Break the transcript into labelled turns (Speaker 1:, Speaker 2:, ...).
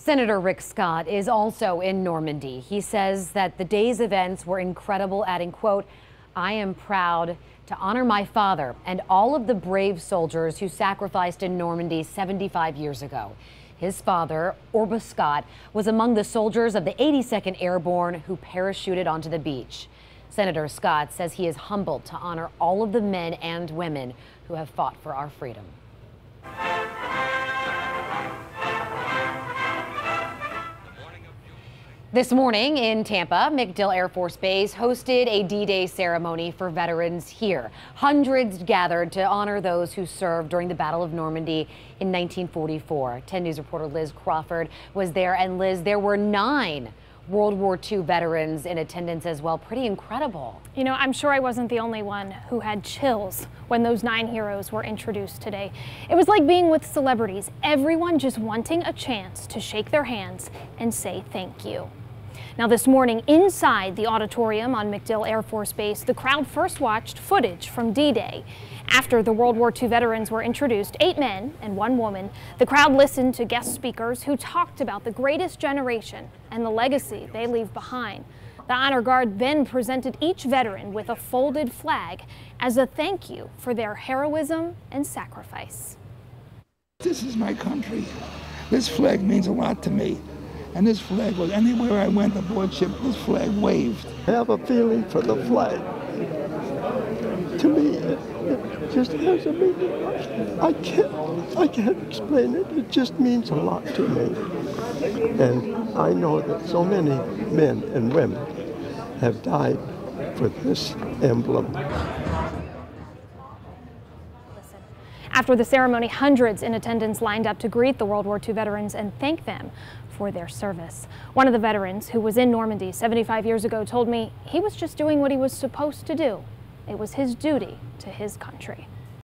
Speaker 1: Senator Rick Scott is also in Normandy. He says that the day's events were incredible, adding, quote, I am proud to honor my father and all of the brave soldiers who sacrificed in Normandy 75 years ago. His father, Orba Scott, was among the soldiers of the 82nd Airborne who parachuted onto the beach. Senator Scott says he is humbled to honor all of the men and women who have fought for our freedom. This morning in Tampa, MacDill Air Force Base hosted a D-Day ceremony for veterans here. Hundreds gathered to honor those who served during the Battle of Normandy in 1944. 10 News reporter Liz Crawford was there, and Liz, there were nine World War II veterans in attendance as well. Pretty incredible.
Speaker 2: You know, I'm sure I wasn't the only one who had chills when those nine heroes were introduced today. It was like being with celebrities, everyone just wanting a chance to shake their hands and say thank you. Now, this morning, inside the auditorium on MacDill Air Force Base, the crowd first watched footage from D-Day. After the World War II veterans were introduced, eight men and one woman, the crowd listened to guest speakers who talked about the greatest generation and the legacy they leave behind. The Honor Guard then presented each veteran with a folded flag as a thank you for their heroism and sacrifice.
Speaker 3: This is my country. This flag means a lot to me. And this flag was anywhere I went aboard ship, this flag waved.
Speaker 4: I have a feeling for the flag. To me, it, just has a meaning. I can't, I can't explain it. It just means a lot to me. And I know that so many men and women have died for this emblem.
Speaker 2: After the ceremony, hundreds in attendance lined up to greet the World War II veterans and thank them for their service. One of the veterans who was in Normandy 75 years ago told me he was just doing what he was supposed to do. It was his duty to his country.